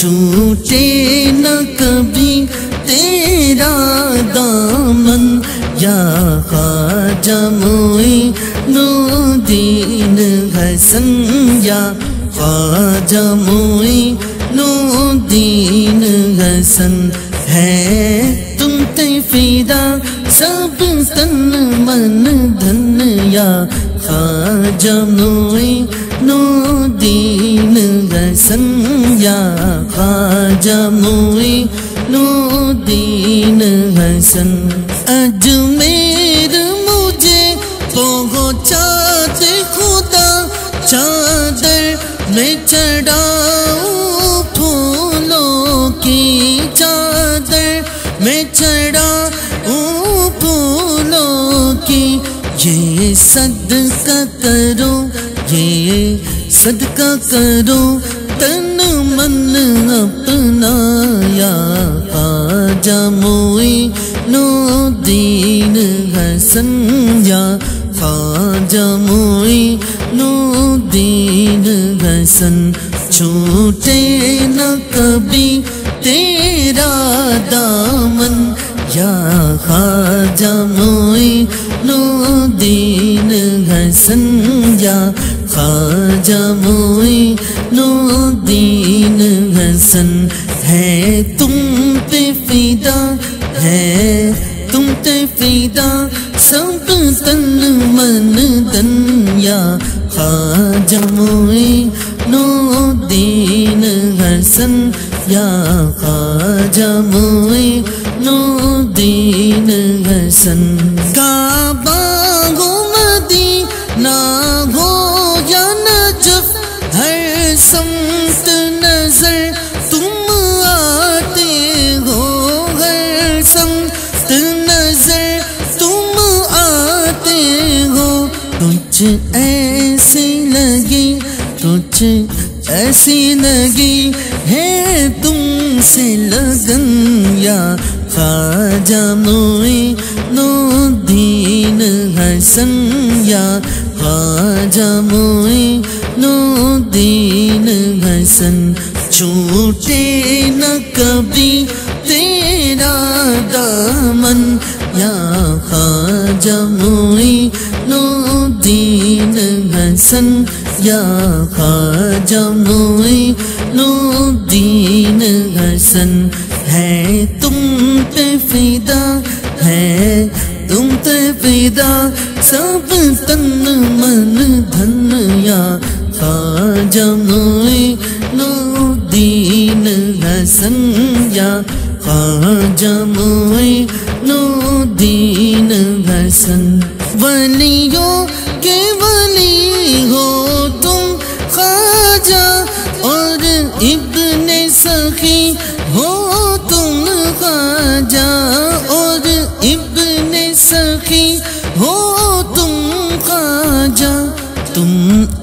چھوٹے نہ کبھی تیرا دامن، یا خواجہ موئی نو دین حسن، یا خواجہ موئی نو دین حسن۔ ہے تم تیفیدہ سب تن من دھن، یا خواجہ موئی نو دین حسن یا خواجہ موئی نو دین حسن۔ اجمیر مجھے تو چاہتے خدا، چادر میں چڑھاؤں پھولوں کی چادر میں چڑھاؤں پھولوں کی۔ یہ صدقہ کرو، یہ صدقہ کرو، تن من اپنا یا خواجہ نو دین حسن یا خواجہ نو دین حسن چھوٹے نہ کبھی تیرا دامن یا خواجہ موئی نو دین حسن یا خواجہ موئی نو دین حسن ہے تم پہ فیدا ہے تم پہ فیدا سب تن من دن یا خواجہ موئی نو دین حسن یا خواجہ موئی نو دین حسن۔ کچھ ایسی لگی کچھ ایسی لگی ہے تم سے لگن یا خواجہ موئی نو دین حسن یا خواجہ موئی نو دین حسن چھوٹے نہ کبھی تیرا دامن یا خواجہ موئی دین حسن، یا خواجہ موئی نو دین حسن، ہے تم پہ فیدا ہے تم پہ فیدا سب تن من دھن، یا خواجہ موئی نو دین حسن، یا خواجہ موئی نو دین حسن۔ ولیوں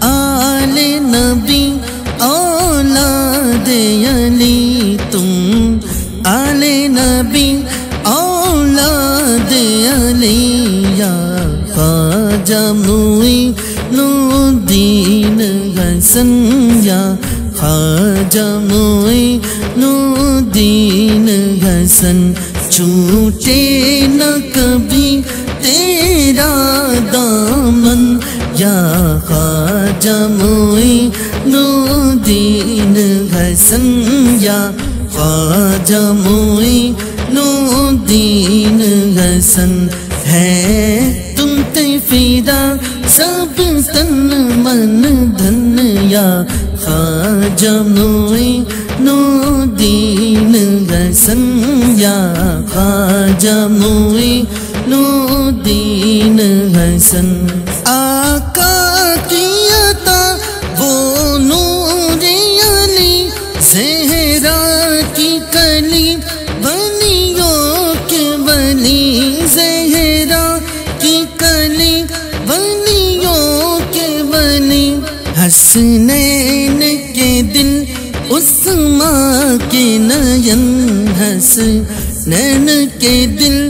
آل نبی، اولاد علی، تم آل نبی، اولاد علی، یا خواجہ موئی نو دین حسن، یا خواجہ موئی نو دین حسن، چھوٹے نہ کبھی تیرا دامن یا خواجہ موئی نو دین حسن یا خواجہ موئی نو دین حسن ہے تم تیفیدہ سب تن من دھن یا خواجہ موئی نو دین حسن یا خواجہ موئی نو دین حسن آقا کی عطا وہ نور علی زہرا کی کلی بنیوں کے بلی زہرا کی کلی بنیوں کے بلی حسنین کے دل، اس ماں کے نین، حسنین کے دل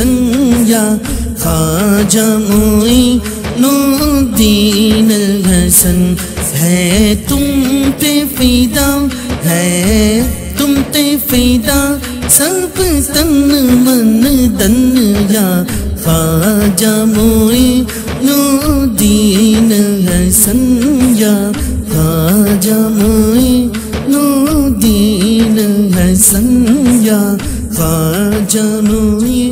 حسن یا خواجہ موئی نو دین حسن ہے تم پہ فیدا ہے تم پہ فیدا سب تن من دن یا خواجہ موئی نو دین حسن یا خواجہ موئی نو دین حسن یا خواجہ موئی